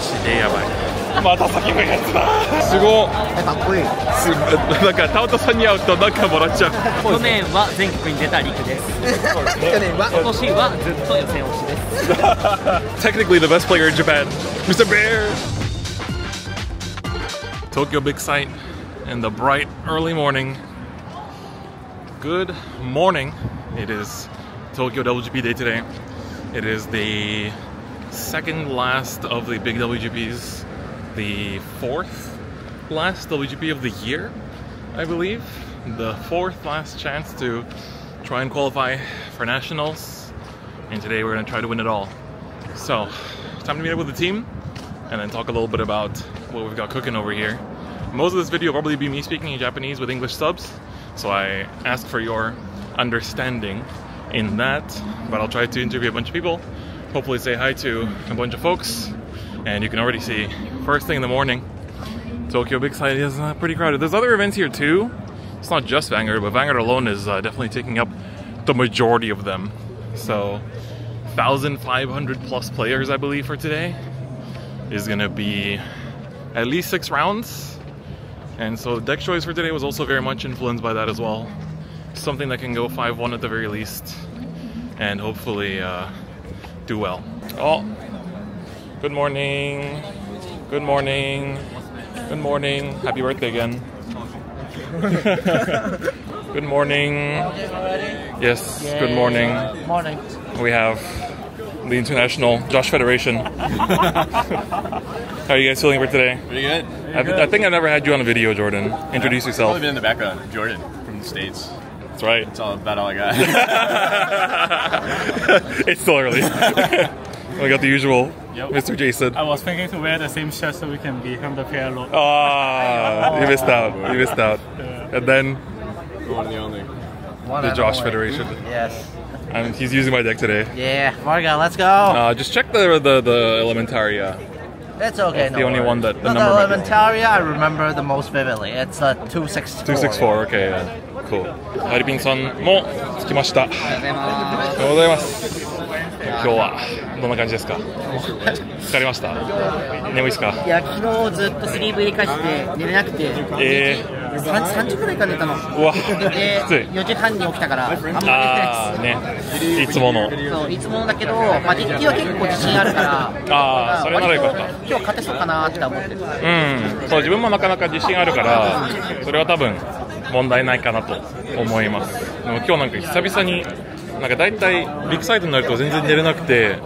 ジでやばいまた先のやつだすごえかっこいいすなんかタオトさんに会うとなんかもらっちゃう去年は全国に出た陸です去年は今年はずっと予選落ちです technically the best player in Japan Mr. Bear Tokyo Big Sight in the bright early morning good morning it is Tokyo WGP day today it is the second last of the big WGPs the fourth last WGP of the year, I believe. The fourth last chance to try and qualify for nationals. And today we're gonna try to win it all. So, time to meet up with the team and then talk a little bit about what we've got cooking over here. Most of this video will probably be me speaking in Japanese with English subs, so I ask for your understanding in that. But I'll try to interview a bunch of people, hopefully say hi to a bunch of folks, and you can already see first thing in the morning Tokyo Big Sight is uh, pretty crowded. There's other events here too. It's not just Vanguard, but Vanguard alone is uh, definitely taking up the majority of them. So, 1,500 plus players, I believe, for today is gonna be at least six rounds. And so, the deck choice for today was also very much influenced by that as well. Something that can go 5 1 at the very least, and hopefully uh, do well. Oh, good morning. Good morning. Good morning. Happy birthday again. good morning. Yes, good morning. Morning We have the International Josh Federation. How are you guys feeling for today? Pretty good. I, th- I think I've never had you on a video, Jordan. Introduce Probably yourself. been in the background. Jordan from the States. That's right. That's all about all I got. it's still early. we got the usual Yep. Mr. Jason. I was thinking to wear the same shirt so we can be on the pair load. Ah, you missed out. You missed out. And then One and the only. One the and Josh only. Federation. Yes. And he's using my deck today. Yeah, Morgan, let's go. Uh, just check the the, the Elementaria. it's okay. that's no the only worries. one that- the no, number might Elementaria, I remember the most vividly. It's a 264. 264, okay, yeah. Cool. ハリピンさんも着きました。おはようございます。今日はどんな感じですか？疲れました？眠いですか？いや、昨日ずっとスリーブ入れ替えして寝れなくて、え 3, 3時くらいから寝たの。ー、うわ、で、きつい。4時半に起きたから、あんまり寝てあーないね、いつもの。です。そういつものだけど、まあ、実機は結構自信あるから、あーそれならよかった今日勝てそうかなって思ってる。うん、そう自分もなかなか自信あるから、それは多分問題ないかなと思います。でも今日なんか久々に、なんか大体ビッグサイトになると全然寝れなくて、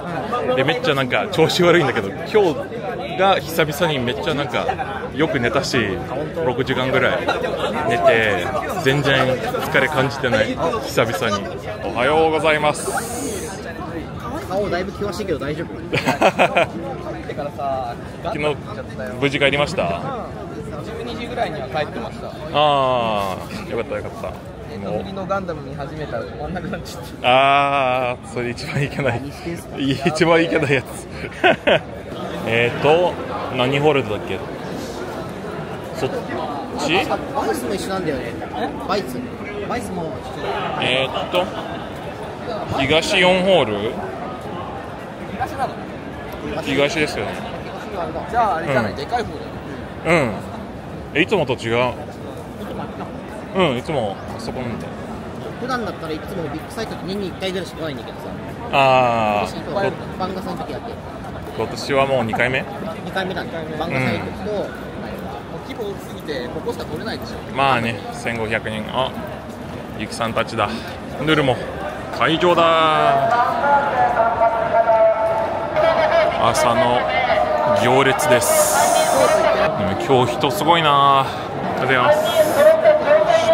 でめっちゃなんか調子悪いんだけど、今日が久々にめっちゃなんかよく寝たし、6時間ぐらい寝て、全然疲れ感じてない、久々に。おはようございます。顔だいぶ険しいけど大丈夫 昨日無事帰りました12時ぐらいには帰ってました。ああよかったよかった。もう鳥のガンダム見始めたら止まんなくなっちゃってああそれ一番いけない。一番いけないやつ。えっと何ホールドだっけ？そっち？バイスも一緒なんだよね。バイス。バイスも。えーっと東4ホール？東ですよね。じゃああれじゃない、うん。でかい方だよ。うんえいつもと違う？うんいつもあそこなんだ。普段だったらいつもビッグサイトって年に1回ぐらいしか来ないんだけどさ、あ今年あバンガさんの時だけ。今年はもう2回目？2回目だバンガさんの時と、もう規模大きすぎてここしか取れないでしょ。まあね1500人。あゆきさんたちだ。ヌルも会場だ。朝の行列です。でも今日人すごいな。ありがとうございます。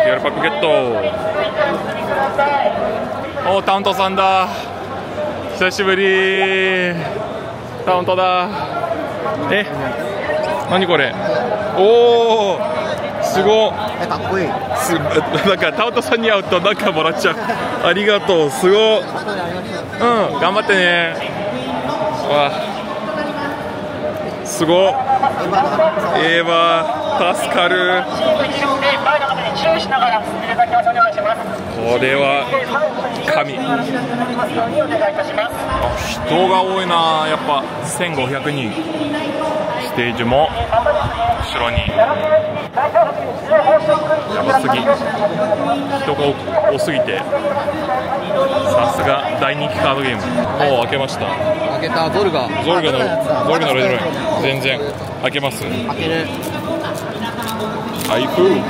ピアルパックゲット。おタウントさんだ。久しぶり。タウントだ。え何これ？おおすごっ。えかっこいい。す なんかタオトさんに会うとなんかもらっちゃう。ありがとうすごいうん頑張ってね。わすごっエーバー助かるこれは神。人が多いなやっぱ。1500人。ステージも。後ろに。やばすぎ人が多多すぎて。さすが大人気カードゲーム。もう開けました。開けたゾルガ。ゾルガのゾルガのレドライン全然。開けます。開ける。台風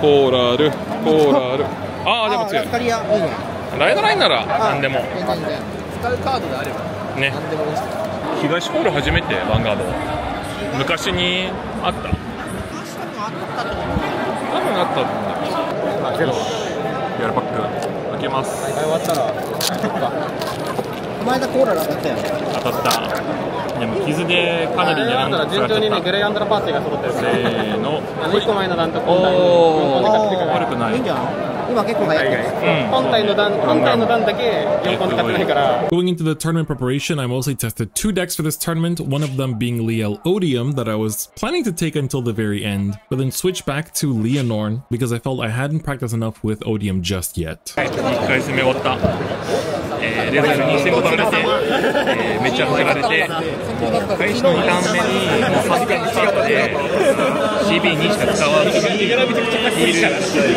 コーラル。コーラル。ああでも強いライドラインなら何でも。使うカードであれば。ね。東ホール初めてヴァンガード昔にあった？多分あったと思うんだけど。やるパック開けます。終わった。らこの間コーラだった。よね当たった。でも傷でかなり値段が下がっちゃった。レイアンドラパーティーが揃ってるせーの。1個前の段とおおあ悪くない。いいんじゃない今結構流行ってるうん本体の段本体の段だけ4本使ってないから Going into the tournament preparation, I mostly tested two decks for this tournament, one of them being Liel Odium that I was planning to take until the very end, but then switch back to Leonorn because I felt I hadn't practiced enough with Odium just yet. 1回戦目終わった、 えー、レーザーに先行取られて、えー、めっちゃ振られて開始の2ターン目にもう3点使って CB2 しか使わずにヒールで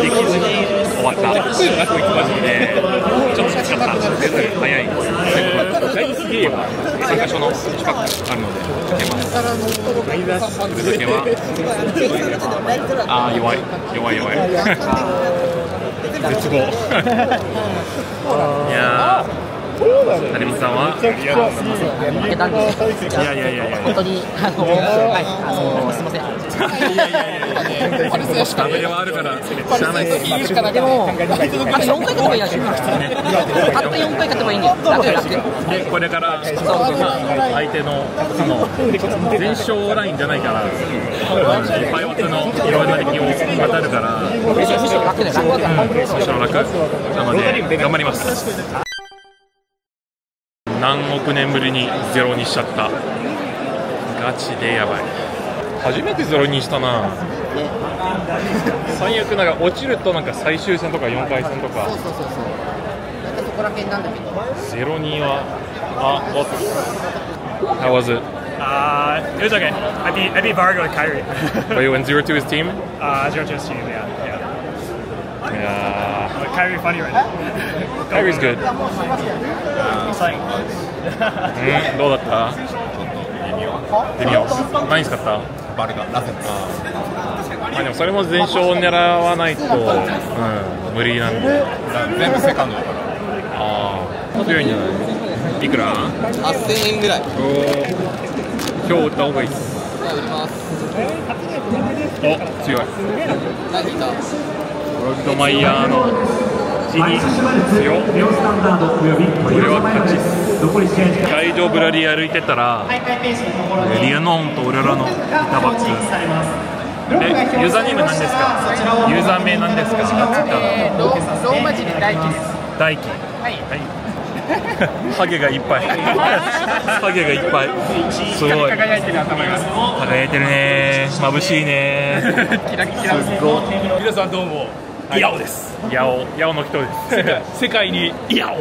きずに終わった、えー、ちょっときつかった早いすげえわ参加所の1パックあるので受けます続けはあー弱い弱い弱い。絶望。いやー。成光さんは？負けたんですいやいやいやいや。本当にあのはいあのすみませんダメはあるから知らないですでもあと4回勝てばいいらしいあと4回勝てばいいんだよ楽楽でこれから相手のその全勝ラインじゃないからパイオツのいろいろな敵を当たるからむしろ楽だよむしろ楽なので頑張ります何億年ぶりにゼロにしちゃったガチでやばい初めてゼロにしたな最悪なんか落ちるとなんか最終戦とか4回戦とかそうそうそうそう大体そこら辺なんだけどゼロにはあおっ How was it? Uh, it was okay. I beat I beat Vargo with Kyrie. But you went 0 to his team? Uh, zero to his team. Yeah, yeah. いや But Kyrie funny right now. ー Kyrie's good うんどうだった微妙何使ったバルガラセンまあでもそれも全勝を狙わないと、うん、無理なんで。全部セカンドだから。ああ強いんじゃない？いくら？8000円ぐらい。今日売った方がいいっす。売ります。お強い。何引いたロッドマイヤーの。地に強っこれは勝ち会場ぶらり歩いてたらリアノンとオレラの板バッグでユーザーネーム何ですか？ユーザー名何ですか？ツイッターのローマ字で大輝。です大輝。はい、ハゲがいっぱい。ハゲがいっぱい。すごい。輝いてるなと思います。輝いてるね眩しいね キラキラ。皆さんどうもヤオです。ヤオヤオの人です。世界 にヤオ。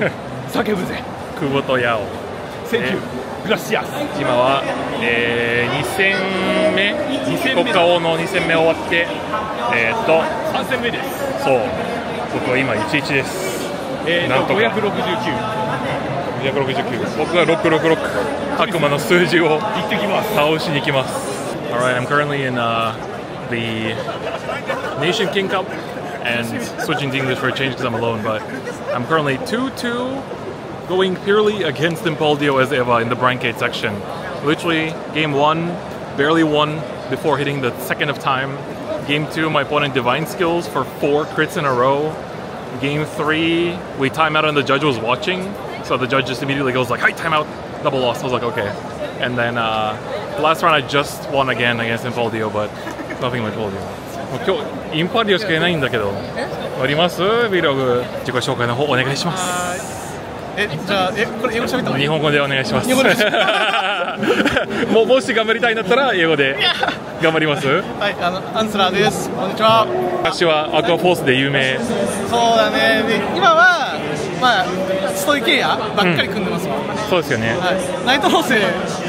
叫ぶぜ。久保とヤオ。 Thank you gracias。今は、えー、2戦目国家王の2戦目終わってえー、っと3戦目です。そう。僕は今11です。えーなんとか。569 269僕は666悪魔の数字を行ってきます。倒しに行きます。Alright, I'm currently in uh, the Nation King Cup and switching to English for a change because I'm alone, but I'm currently 2-2 going purely against Impaldio as Eva in the Brancade section. Literally, game one, barely won before hitting the second of time. Game two, my opponent divine skills for four crits in a row. Game three, we time out and the judge was watching, so the judge just immediately goes like, "Hi, timeout, double loss." I was like, "Okay." And then uh, the last round, I just won again against Impaldio, but nothing like Impaldio. 今日インパリオしかいないんだけど、あります？Vlog 自己紹介の方お願いします。えじゃあえこれ英語喋った日本語でお願いします。日本語で もうもし頑張りたいんだったら英語で頑張ります？はい、あのアンスラーです。こんにちは。昔はアクアフォースで有名そうだね。で今はまあストイケイヤばっかり組んでますもん。そうですよねはい。ナイトローセ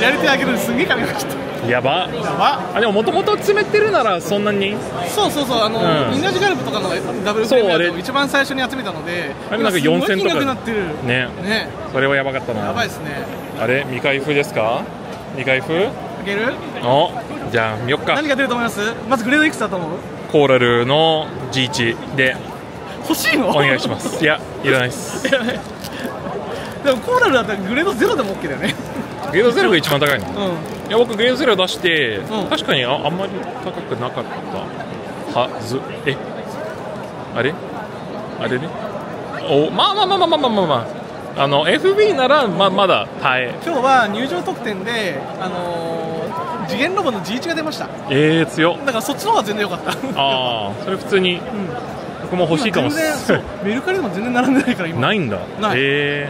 やり手あげるのすんげえ髪が切った。やばやば。あでももともと詰めてるならそんなに？そうそうそうあの、うんインナージガルブとかのダブルプレミア一番最初に集めたので、あれなんか今すごい4000とかなってる。ねね。それはやばかったなやばいですね。あれ未開封ですか？未開封？あげる？おじゃあ見よっか何が出ると思います？まずグレードいくつだと思う？コーラルの G1 で欲しいの？お願いしますいやいらないですでもコーラルだったらグレードゼロでも OK だよね。グレードゼロが一番高いの？うん。いや僕グレードゼロ出して、うん。確かにああんまり高くなかったはず。え？あれ？あれね？おまあまあまあまあまあまあまあ、まあ、あの FB ならままだ耐え。今日は入場特典で、あのー次元ロボの G1 が出ました。だえー、強っ。からそっちの方が全然良かった。ああそれ普通に 僕も欲しいかもしれ全然そう メルカリでも全然並んでないから今。ないんだ。ない。え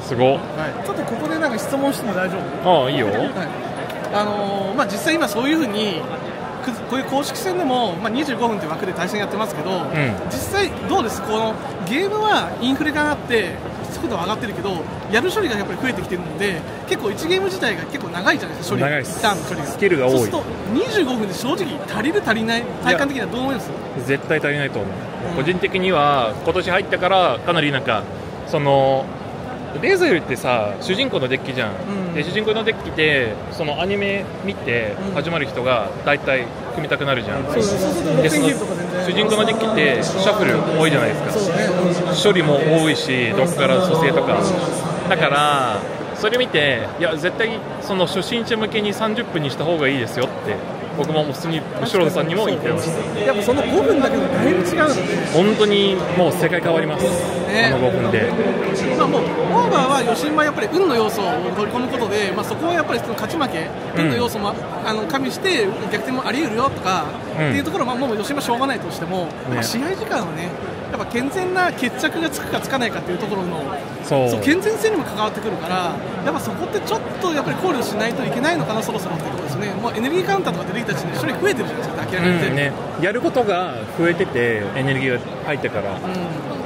ー、すごっ。はい、ちょっとここでなんか質問しても大丈夫？ああいいよ。はいあのーまあ、実際今そういうふうにくこういう公式戦でも、まあ、25分という枠で対戦やってますけど、実際どうです？このゲームはインフレがあって速度は上がってるけどやる処理がやっぱり増えてきてるので結構1ゲーム自体が結構長いじゃないですか処理長いです。ターンの処理が。スキルが多い。そうすると25分で正直足りる足りない体感的にはどう思います絶対足りないと思う、個人的には今年入ってからかなりなんかそのレーゼルってさ主人公のデッキじゃん、うん。で主人公のデッキでそのアニメ見て始まる人が大体組みたくなるじゃん、そうそうそう。すると6000でその主人公のデッキってシャッフル多いじゃないですか。処理も多いしどこから蘇生とか。だからそれ見ていや絶対その初心者向けに30分にした方がいいですよって僕も普通に後ろさんにも言ってました。やっぱその5分だけでだいぶ違う。本当にもう世界変わります、ね。この5分で。まあ、もうオーバーは余震はやっぱり運の要素を取り込むことで、まあ、そこはやっぱりその勝ち負け、運の要素もあの加味して逆転もあり得るよとか、うんっていうところは、まあ、もう余震はしょうがないとしても、やっぱ試合時間はねやっぱ健全な決着がつくかつかないかっていうところのそう。健全性にも関わってくるからやっぱそこってちょっとやっぱり考慮しないといけないのかなそろそろってころですね。もうエネルギーカウンターとか出てきた時点で処理増えてるじゃないですか明らかに、うん。ね、やることが増えててエネルギーが入ってから、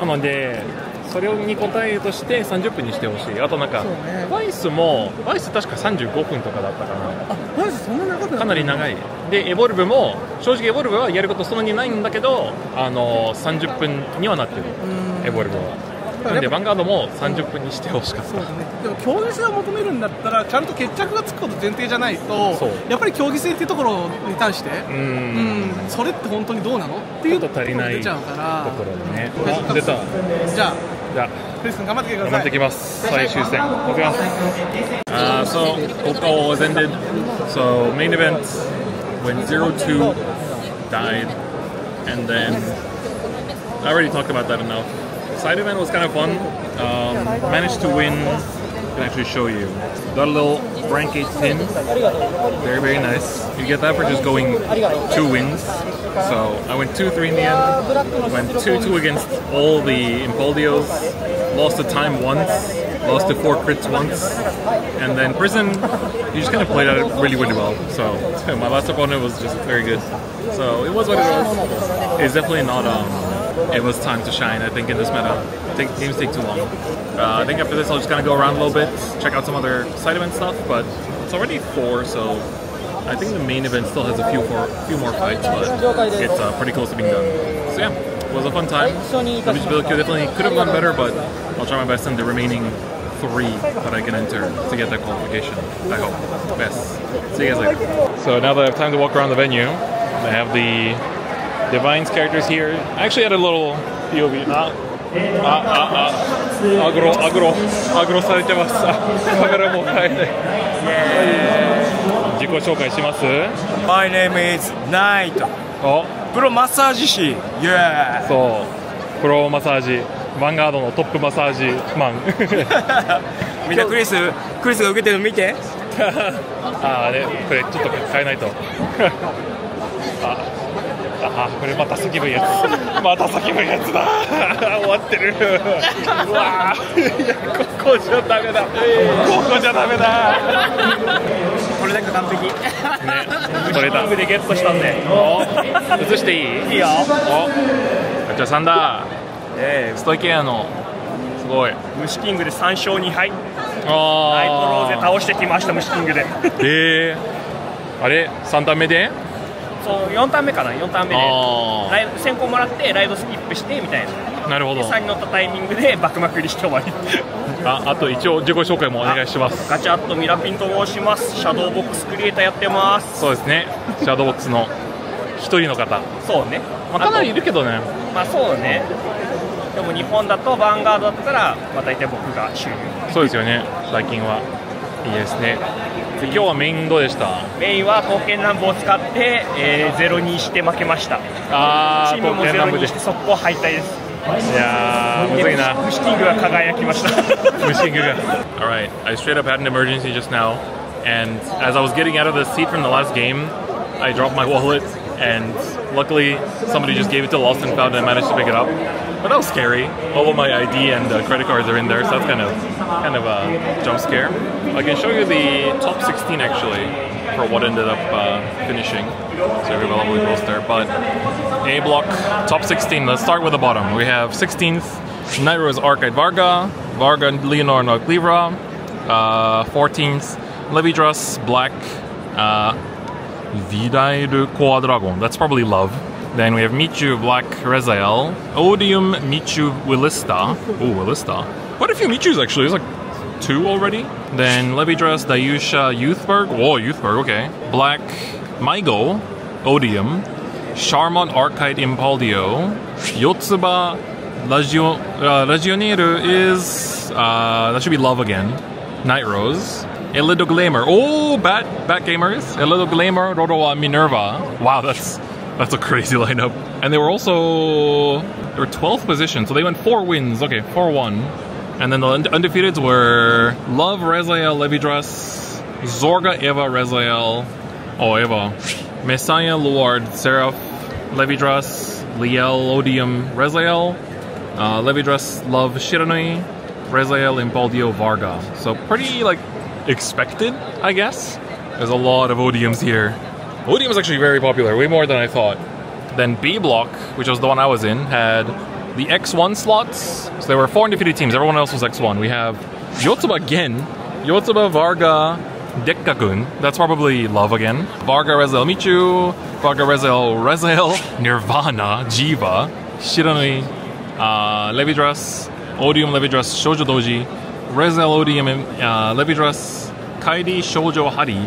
なのでそれに応えるとして30分にしてほしい。あとなんか、ね。バイスもバイス確か35分とかだったかな。あマジそんな長くかなり長い。でエボルブも正直エボルブはやることそんなにないんだけどあの30分にはなってる。エボルブは。なんでヴァンガードも30分にしてほしかった。そうだね、でも競技性を求めるんだったらちゃんと決着がつくこと前提じゃないとやっぱり競技性っていうところに対して、ううん。ん、それって本当にどうなの？っていうと足りない出ちゃうから。ところでね。出た。じゃあじゃあクリス君頑張ってきてください頑張ってきます最終戦僕は Uh, so Pokawa was ended. So main event when 0-2 died, and then I already talked about that enough. Side event was kind of fun. Um, managed to win. I can actually show you. Got a little 8 pin. Very very nice. You get that for just going two wins. So I went 2-3 in the end. Went 2-2 against all the Impoldios. Lost to time once. Lost to four crits once. And then Prison, he just kind of played out really, really well. So my last opponent was just very good. So it was what it was. It's definitely not. Um, it was time to shine. I think in this meta, take, games take too long. Uh, I think after this, I'll just kind of go around a little bit, check out some other side event stuff. But it's already four, so I think the main event still has a few more, few more fights, but it's uh, pretty close to being done. So yeah, it was a fun time. WBQ definitely could have gone better, but I'll try my best in the remaining three that I can enter to get that qualification. I hope. Best. See you guys later. So now that I have time to walk around the venue, I have the Divines characters here. I actually had a little POV. Ah, ah, ah, ah. Agro, agro, agro されてます。あカメラも変えない。自己紹介します My name is Knight おプロマッサージ師 Yeah. そうプロマッサージヴァンガードのトップマッサージマンみんなクリスクリスが受けてるの見て。あ あれこれちょっと変えないと。あ あこれまた叫ぶやつ。また叫ぶやつだ。終わってる。うわー。いやここじゃダメだ。ここじゃダメだ。れだけ完璧。ね取れたでゲットしたんで。お映していい？いいよ。おガチャさんだ。えストイケアのすごい。ー、虫キングで3勝2敗ナイトロあーゼ倒してきました虫キングで。えー、あれ？3ターン目で？そう4ターン目かな4ターン目で。あライブ先行もらってライドスキップしてみたいな。あなるほど。3に乗ったタイミングでバクまくりして終わり。ああと一応自己紹介もお願いします。ガチャットミラピンと申します。シャドーボックスクリエイターやってます。そうですね。シャドーボックスの一人の方、そうね、まあ、かなりいるけどね。まあそうね。でも日本だとヴァンガードだったら、まあ、大体僕が主流。そうですよね。最近は。いいですね。で今日はメインどうでしたメインは刀剣乱舞を使って、えー、ゼロにして負けましたあーチームもゼロにして速攻敗退ですいやーむずいな虫キングが輝きました Machine gun. All right, I straight up had an emergency just now, and as I was getting out of the seat from the last game, I dropped my wallet, and luckily somebody just gave it to Lost and Found, and I managed to pick it up. But that was scary. All of my ID and uh, credit cards are in there, so that's kind of kind of a jump scare. I can show you the top 16 actually for what ended up uh, finishing. So we will goes there, but A block top 16. Let's start with the bottom. We have 16th Nairo's Arcade Varga, Varga Leonor Noglivra, uh, 14th Levidrus Black, uh, Vidairu Quadragon. That's probably love. Then we have Michu Black Rezael, Odium Michu Willista. Oh, Willista. Quite a few Michus actually. There's like two already. Then Levidrus Dayusha Youthberg. Whoa, Youthberg, okay. Black Maigo, Odium, Charmant Archite Impaldio, Yotsuba Legio, uh, Legionnaire is uh, that should be love again. Night Rose, Elido Glamour. Oh, Bat Bat Gamers, A little Glamour, Roroa Minerva. Wow, that's that's a crazy lineup. And they were also they were 12th position, so they went four wins. Okay, four one. And then the undefeateds were Love Rezael Levidras, Zorga Eva Rezael, oh Eva, Messiah Lord Seraph Levidras, Liel Odium Rezael, uh, Levidras Love Shiranui, Rezael Impaldio Varga. So pretty like expected, I guess. There's a lot of Odiums here. Odium is actually very popular, way more than I thought. Then B block, which was the one I was in, had the X1 slots. So there were four undefeated teams. Everyone else was X1. We have Yotsuba again, Yotsuba Varga Dekkakun. That's probably love again. Varga Rezel Michu, Varga Rezel Rezel, Nirvana, Jiva, Shiranui, uh, Levidras, Odium Levidras, Shoujo Doji, Rezel Odium uh, Levidras, Kaidi Shoujo Hari,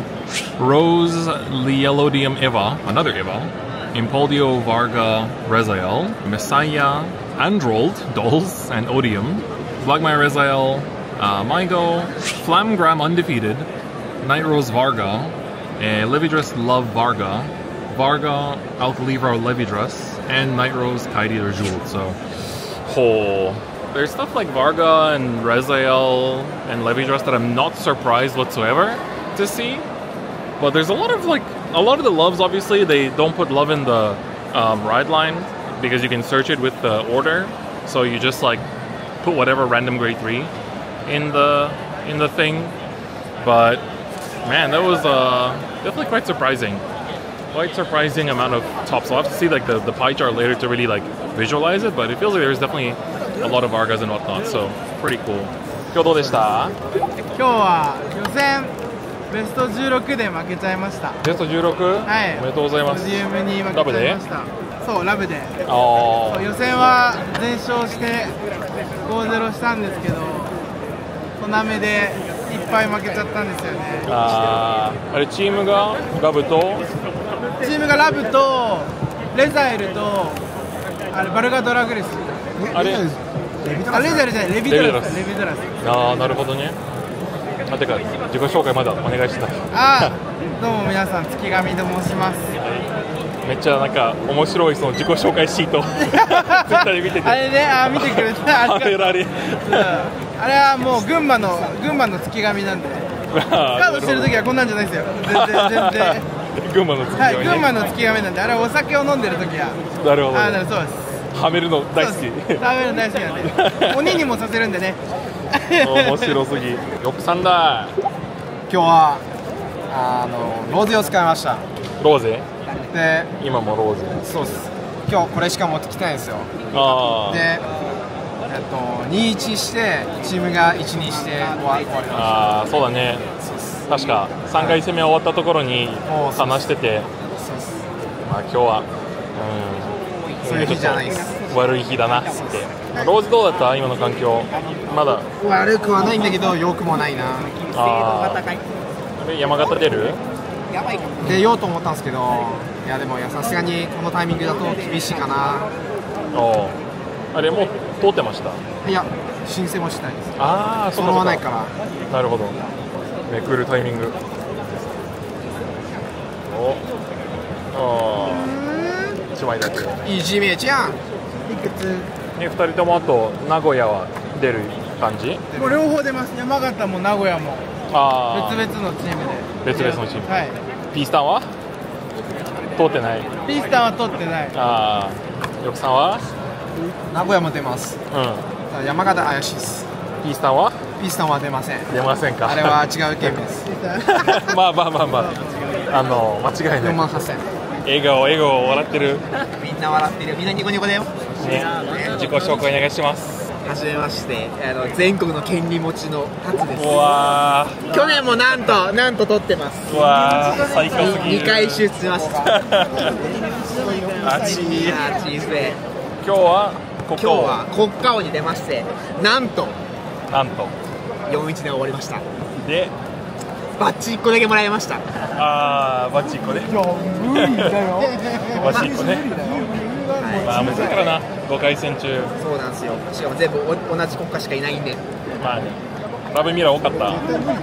Rose Lielodium Eva, another Eva, Impoldio Varga Rezael, Messiah, Androld, Dolls, and Odium, Vlagmai Rezael, uh, Mygo, Flamgram Undefeated, Night Rose Varga, uh, Levidrus Love Varga, Varga Alcalivro Levidrus, and Night Rose Kaidi Jewel. So, whole. There's stuff like Varga and Rezael and Levidrus that I'm not surprised whatsoever to see. But there's a lot of like a lot of the loves. Obviously, they don't put love in the um, ride line because you can search it with the order. So you just like put whatever random grade three in the in the thing. But man, that was uh, definitely quite surprising. Quite surprising amount of tops. I'll have to see like the, the pie chart later to really like visualize it. But it feels like there's definitely a lot of Vargas and whatnot. So pretty cool. 今日どうでした？今日は予選ベスト16で負けちゃいました。ベスト 16? はい。おめでとうございます。ポジウムに負けちゃいました。そうラブで。あ予選は全勝して5-0したんですけどトナメでいっぱい負けちゃったんですよね。ああれチームがラブと？チームがラブとレザエルとあれバルガドラグレスあれ？あレザエルじゃないレビドラス。レビドラス。ああなるほどね。あてか自己紹介まだお願いしたあどうも皆さん月神と申します。めっちゃなんか面白いその自己紹介シート。ツイッターで見てて。あれねあ見てくれた。あ あれあれ。うん。あれはもう群馬の群馬の月神なんで。スカートしてる時はこんなんじゃないですよ。全然全然。群馬の月はいね群馬の月神なんであれはお酒を飲んでる時は。なるほどあなるそうですはめるの大好き。そうです食べるの大好きなんで。鬼にもさせるんでね。面白すぎ。よくさんだ。今日はあのローゼを使いました。ローゼ？で今もローゼ。そうです。今日これしか持ってきてないんですよ。あでえっと2-1してチームが1-2して終わりましあーそうだね。確か3回戦目終わったところに話してて。まあ今日はうんそういう日じゃないです。ちょっと悪い日だなって。ローズどうだった今の環境まだ。た悪くはないんだけど良くもないな。あー。あれ山形出る？出ようと思ったんですけどいやでもさすがにこのタイミングだと厳しいかな。おうあれもう通ってました？いや申請もしたいです。ああそう揃わか。ないから。なるほど。めくるタイミング。お。ああ1枚だけ。いじめちゃん。いくつ？ね、2人ともあと名古屋は出る感じ？もう両方出ます山形も名古屋も。ああ別々のチームで。別々のチーム。はい。ピースタンは？通ってない。ピースターは取ってない。ああヨクさんは？名古屋も出ます。う山形怪しいです。んピースタンは？ピースターは出ません。出ませんか？あれは違うゲームです。まあまあまあまあ。あの間違い4ない。万8000笑顔笑顔笑ってる。みんな笑ってる。みんなニコニコだよ。ね。自己紹介お願いします。はじめまして。あの全国の権利持ちのタツです。うわ去年もなんとなんと取ってます。わー。最高すぎる。2回出しました。あちーあーチーズで。今日はここ。今日は国家王に出ましてなんとなんと。41で終わりました。でバッチ1個だけもらいました。あーバチ1個ね。バチ1個ね。まあ難しいからな。5回戦中。そうなんですよ。しかも全部お同じ国家しかいないんで。まあね。ラブミラー多かった。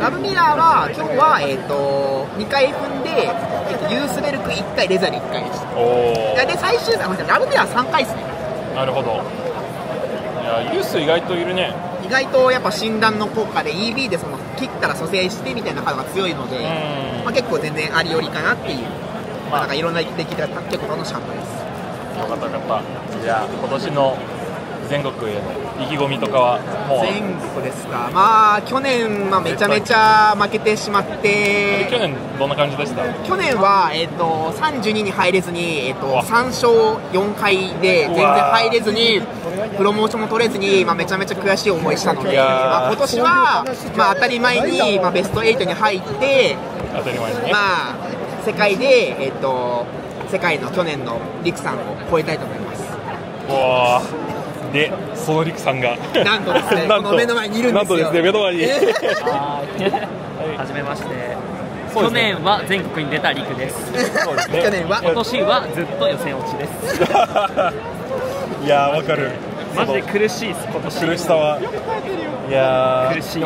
ラブミラーは今日は、えー、と2回踏んで、えーとユースベルク1回レザル1回でした。おおで最終戦ラブミラー3回ですね。なるほど。いやユース意外といるね。意外とやっぱ診断の効果で EB でその切ったら蘇生してみたいなカードが強いので、うん。まあ、結構全然ありよりかなっていう、まあ、なんかいろんな出来が結構楽しかったです。よかったよかったじゃあ今年の全国への意気込みとかはもう。全国ですか。まあ去年、まあ、めちゃめちゃ負けてしまって。去年どんな感じでした？去年は、えー、と32に入れずに、えー、と3勝4敗で全然入れずにプロモーションも取れずに、まあ、めちゃめちゃ悔しい思いしたので、まあ、今年は、まあ、当たり前に、まあ、ベスト8に入って、当たり前にね、まあ、世界で、えー、と世界の去年のリクさんを超えたいと思います。でそのリクさんが。なんとですね なんこの目の前にいるんですよ。なんとですね目の前に。はじめまして、去年は全国に出た陸です。そうですね。去年は？今年はずっと予選落ちです。いやーわかる。マジで苦しいです今年。苦しさは。いやー。苦しい。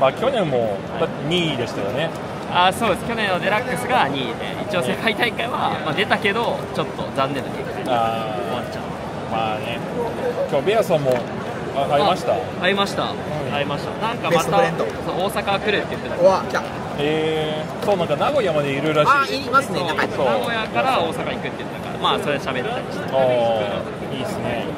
まあ去年もだって2位でしたよね。あそうです。去年のデラックスが2位で。一応世界大会は、まあ、出たけどちょっと残念な結果に終わあっちゃうーまあね。今日ベアさんもあ会いました？会いました、会いました。なんかまた大阪来るって言ってた。うわ来た。え。ー、そうなんか名古屋までいるらしいあいますね。名古屋から大阪行くって言ってたからまあそれ喋ったりして。あーいいですねいいですね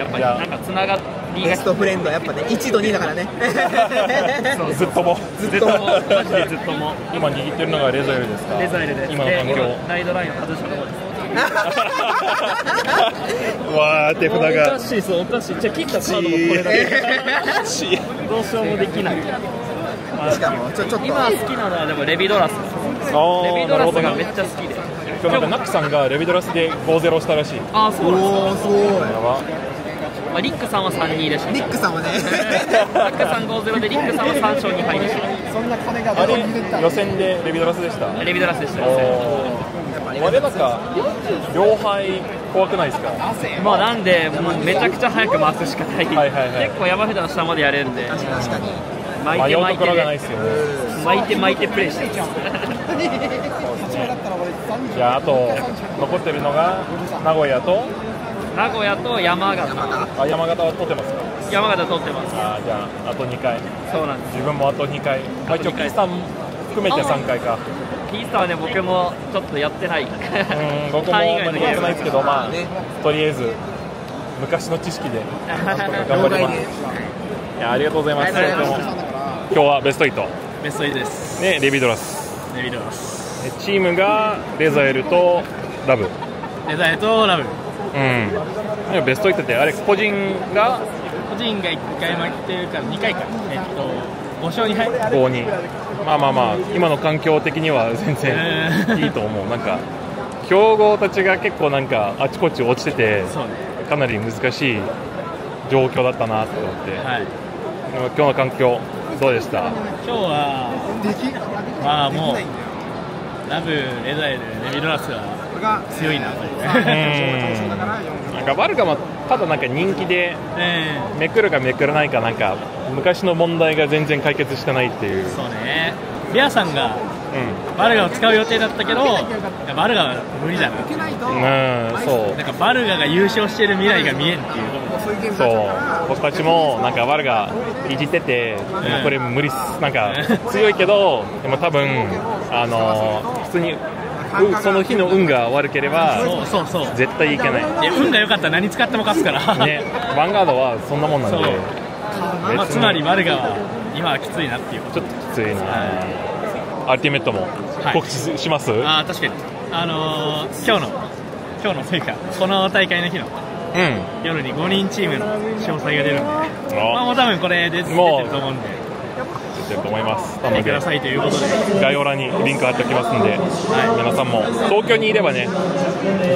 やっぱりなんかつながりがベストフレンドはやっぱね1と2だからね。そうずっとも。ずっとも。マジでずっとも。今握ってるのがレザエルですか？レザエルです。今の環境。でライドラインを外したところですうわー手札おかがしいそうおかしい。じゃあ切ったカードもこれだけ。どうしようもできない。しかもちょちょっと。今好きなのはでもレビドラスレビドラスなるほどがめっちゃ好きで。今日なんかナックさんがレビドラスで5-0したらしい。ああそうなんですおおすごい。やばまあ、リックさんは3-2でしたリックさんはね。リックさん5-0でリックさんは3勝2敗でした。あれ予選でレビドラスでした。レビドラスでした。あれなんか両敗怖くないですか？まあなんでもうめちゃくちゃ早く回すしかない,、はいはいはい。結構山札の下までやれるんで。確かに。巻いて巻いてね。巻いて巻いてプレイして。ますじゃああと残ってるのが名古屋と名古屋と山形。あ山形は取ってますか？山形取ってます。あじゃああと2回。そうなんです。自分もあと2回。まあ一応 P さん含めて3回か。ピースターはね僕もちょっとやってない。うん僕もまあ範囲外のゲーム苦くないですけどまあとりあえず昔の知識で 頑張ります。いやありがとうございます。今日はベスト8ベスト8です。ねレビドラス。ネビドラス。でチームがレザエルとラブ。レザエルとラブうん。ベスト8ってあれ個人が個人が1回負けてるから2回かえっと5勝2敗5に。まあまあまあ今の環境的には全然いいと思う。なんか強豪たちが結構なんかあちこち落ちててかなり難しい状況だったなと思って、はい。今日の環境どうでした？今日はまあもうラブレザエルネビドラスは強いなと。いううんなんかバルガもただなんか人気でめくるかめくらないかなんか昔の問題が全然解決してないっていう。そうね。ビアさんがバルガを使う予定だったけどいやバルガは無理だな。うんそう。なんかバルガが優勝してる未来が見えんっていう。そう。僕たちもなんかバルガいじってて、でもこれ無理っす。なんか強いけどでも多分あの普通にうその日の運が悪ければそうそうそう。絶対いけない。いや運が良かったら何使っても勝つから。ねヴァンガードはそんなもんなんで。まあ、つまりバルガは今はきついなっていう。ちょっときついな、アルティメットも告知します、ああ確かに。あのー、今日の今日のというかこの大会の日のうん。夜に5人チームの詳細が出るんで。まあもう多分これで出てると思うんで出てると思いますなので見てくださいということで概要欄にリンク貼っておきますんで、皆さんも東京にいればね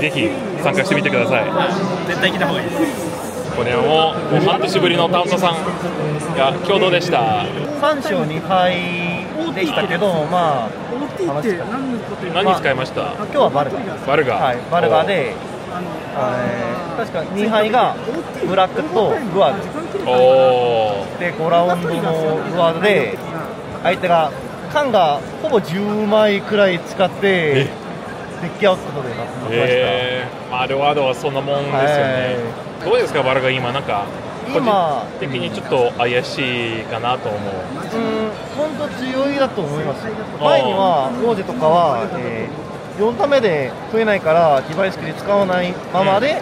ぜひ参加してみてください。絶対来た方がいいです。これももう半年ぶりのタウントさん。が今日どうでした。3勝2敗でしたけど、まあ、何使いました、まあ今日はバルガ。バルガ。はい、バルガで、えー確か2敗がブラックとグワードおで5ラウンドのグワードで相手が缶がほぼ10枚くらい使ってデッキアウトでなってました、えー、まあルワードはそんなもんですよね、どうですかバルガ今なんか今的にちょっと怪しいかなと思う。うん、本当強いだと思います。前には、王子とかは、えー、4タ目で増えないから、デバイスキル使わないままで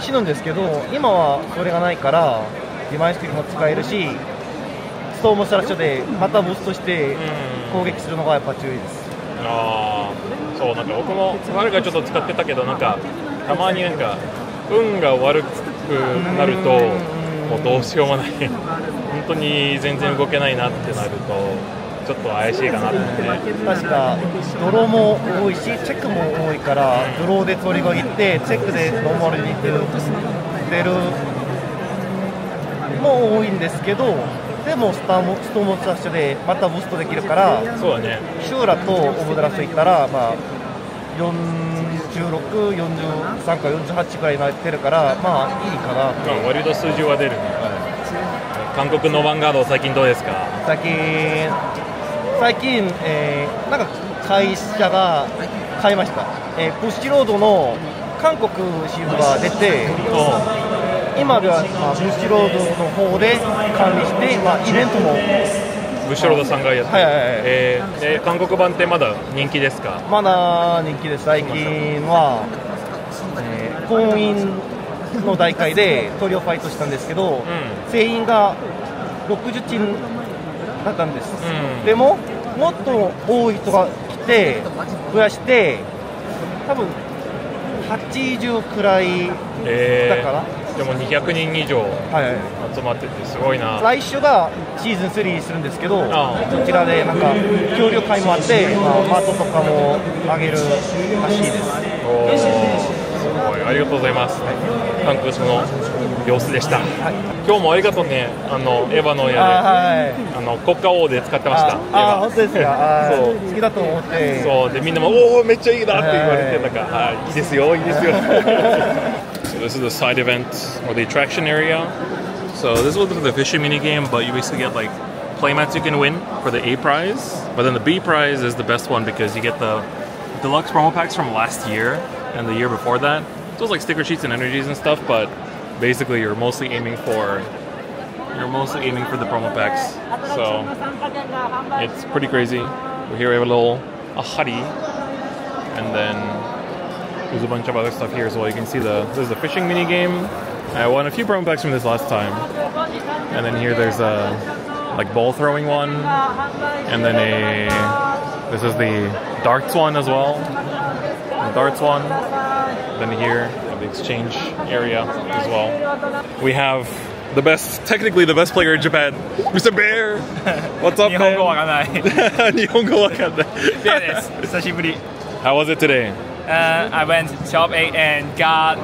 死ぬんですけど、今はそれがないから、デバイスキルも使えるし、ストームスラッシュでまたブーストして攻撃するのがやっぱ強いです。ああそうなんか僕もバルガちょっと使ってたけどなんかたまになんか運が悪くなるともうどうしようもない。本当に全然動けないなってなるとちょっと怪しいかなと思って。確か、ドローも多いし、チェックも多いから、ドローで取りがいって、チェックでノーマルに出る出るも多いんですけど、でもスターもストームスラッシュでまたブーストできるから、そうだね。シューラとオブドラストいったら、まあ、46、43か48くらいになってるから、まあいいかな。ってまあ割と数字は出るね、韓国のヴァンガード最近どうですか？最近、最近、えーなんか会社が買いました、えープッシュロードの韓国支部が出て、今では、まあ、プッシュロードの方で管理して、まあ、イベントもブッシュロードさんがやってる、はいはいはい。えーで韓国版ってまだ人気ですか？まだ人気です、最近は、えー婚姻の大会でトリオファイトしたんですけど、全員が60チームだったんです、でも、もっと多い人が来て、増やして、多分80くらいえだから、ー、でも200人以上集まっててすごいな、来週がシーズン3するんですけど、こちらでなんか協力会もあって、まあ、マートとかもあげるらしいです。おー。すごい。ありがとうございます。韓国の 様子でした、今日もありがとうねあのエヴァの矢であはいあの国家王で使ってましたああ、本当ですか。あーそう好きだと思って。そうでみんなもおおめっちゃいいなって言われてなんかあいいですよいいですよ So this is the side event or the attraction area. So this was the fishing mini game, but you basically get like playmats you can win for the A prize. But then the B prize is the best one because you get the deluxe promo packs from last year and the year before that. So it's like sticker sheets and energies and stuff, but basically you're mostly aiming for you're mostly aiming for the promo packs. So it's pretty crazy. We here we have a little a huddy, and then there's a bunch of other stuff here. as well. you can see the this is the fishing mini game. I won a few promo packs from this last time, and then here there's a like ball throwing one, and then a This is the darts one as well. The darts one. Then here, exchange area as well. We have the best, technically the best player in Japan, Mr. Bear. What's up, man? Nihongo wakanai. Bear desu. Sashiburi. How was it today? Uh, I went shop 8 and got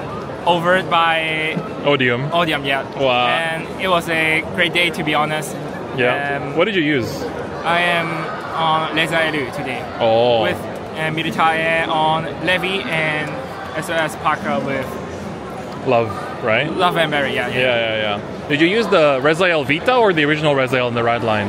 over by Odium. Odium, yeah. Wow. And it was a great day to be honest. Yeah. Um, what did you use? I am on Laser Elu today. Oh. With uh, Militaire on Levy and as well as Parker with Love, right? Love and Berry, yeah, Yeah, yeah, yeah. Did you use the Rezael Vita or the original Rezael in the ride line?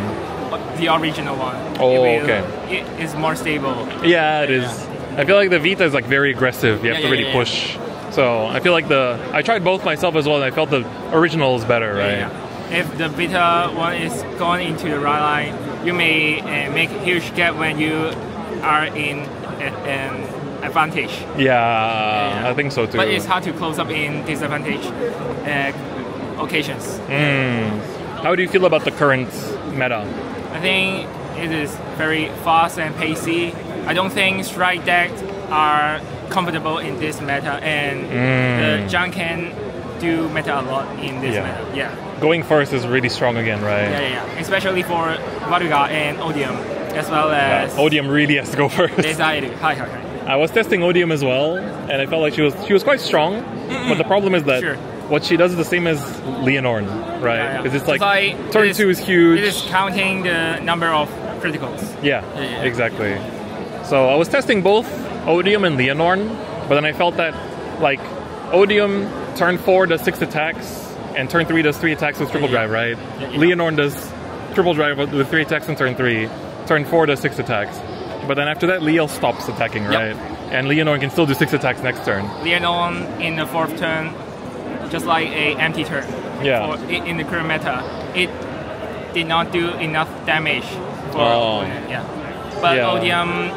The original one. Oh, It will- okay. It is more stable. Yeah, it is. I feel like the Vita is like very aggressive. You have Yeah, to really yeah, yeah. push. So I feel like the I tried both myself as well, and I felt the original is better, right? Yeah. If the Vita one is going into the right line, you may uh, make a huge gap when you are in a- an advantage. Yeah, I think so too. But it's hard to close up in disadvantage uh, occasions. Mm. How do you feel about the current meta? I think it is very fast and pacey. I don't think strike decks are comfortable in this meta, and Mm. the junk can do meta a lot in this Yeah. meta. Yeah. Going first is really strong again, right? Yeah, yeah, yeah. Especially for Varuga and Odium, as well Yeah, as Odium really has to go first. Desire. Hi, hi, hi. I was testing Odium as well, and I felt like she was she was quite strong. But the problem is that Sure. what she does is the same as Leonorn, right? Yeah, yeah. Because it's like it turn is- two is huge. It is counting the number of criticals. Yeah, Yeah, exactly. So I was testing both Odium and Leonorn, but then I felt that like Odium turn four does six attacks, and turn three does three attacks with triple drive, right? Leonorn does triple drive with with three attacks in turn three. Turn four does six attacks, but then after that, Leo stops attacking, right? And Leonorn can still do six attacks next turn. Leonon in the fourth turn, just like a empty turn. Yeah. In the current meta, it did not do enough damage for Oh. opponent, yeah. But Yeah. Odium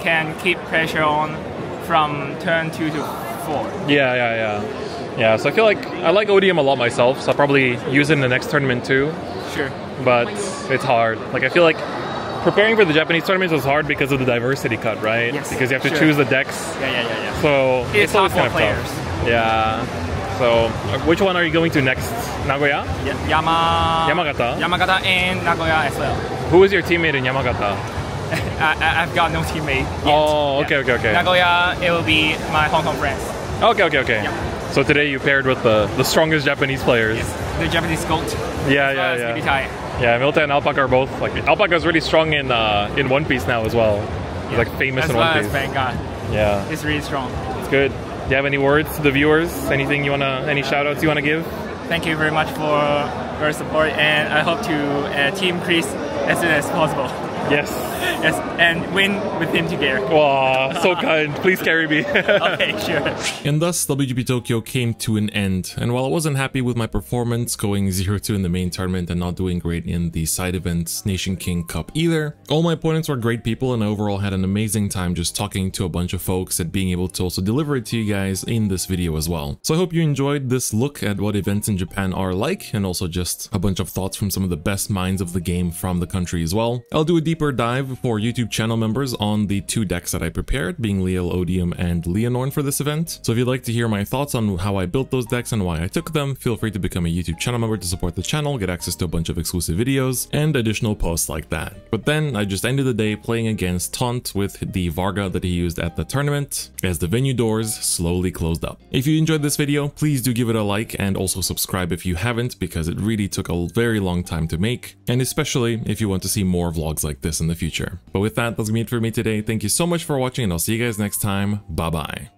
can keep pressure on from turn two to four. Yeah, yeah, yeah. Yeah, so I feel like I like Odium a lot myself, so I'll probably use it in the next tournament too. Sure. But it's hard. Like I feel like preparing for the Japanese tournaments was hard because of the diversity cut, right? Yes, Because you have to sure. choose the decks. Yeah, yeah, yeah, yeah. So It's always hard kind of tough. Yeah. So uh, which one are you going to next? Nagoya? Ya- Yama, Yamagata? Yamagata and Nagoya as well. Who is your teammate in Yamagata? I, I, I've got no teammate. Yet. Oh, okay, okay, okay. Nagoya, it will be my Hong Kong friends. Okay, okay, okay. Yeah. So today you paired with the, the strongest Japanese players. Yes, The Japanese goat. Yeah, as well as yeah, yeah. Yeah, Milta and Alpaca are both like Alpaca is really strong in uh, in One Piece now as well. He's like famous as in well One as Piece. Vanguard. Yeah, It's really strong. it's good. Do you have any words to the viewers? Anything you wanna, any shout outs you wanna give? Thank you very much for your support, and I hope to uh, team Chris as soon as possible. Yes. Yes, and win with him together. Wow, so kind. Please carry me. okay, sure. And thus, WGP Tokyo came to an end. And while I wasn't happy with my performance going 0-2 in the main tournament and not doing great in the side events Nation King Cup either, all my opponents were great people and I overall had an amazing time just talking to a bunch of folks and being able to also deliver it to you guys in this video as well. So I hope you enjoyed this look at what events in Japan are like and also just a bunch of thoughts from some of the best minds of the game from the country as well. I'll do a deeper dive for YouTube channel members on the two decks that I prepared, being Leal Odium and Leonorn for this event. So if you'd like to hear my thoughts on how I built those decks and why I took them, feel free to become a YouTube channel member to support the channel, get access to a bunch of exclusive videos, and additional posts like that. But then I just ended the day playing against Taunt with the Varga that he used at the tournament as the venue doors slowly closed up. If you enjoyed this video, please do give it a like and also subscribe if you haven't because it really took a very long time to make, and especially if you want to see more vlogs like this in the future. But with that, that's gonna be it for me today. Thank you so much for watching and I'll see you guys next time. Bye bye.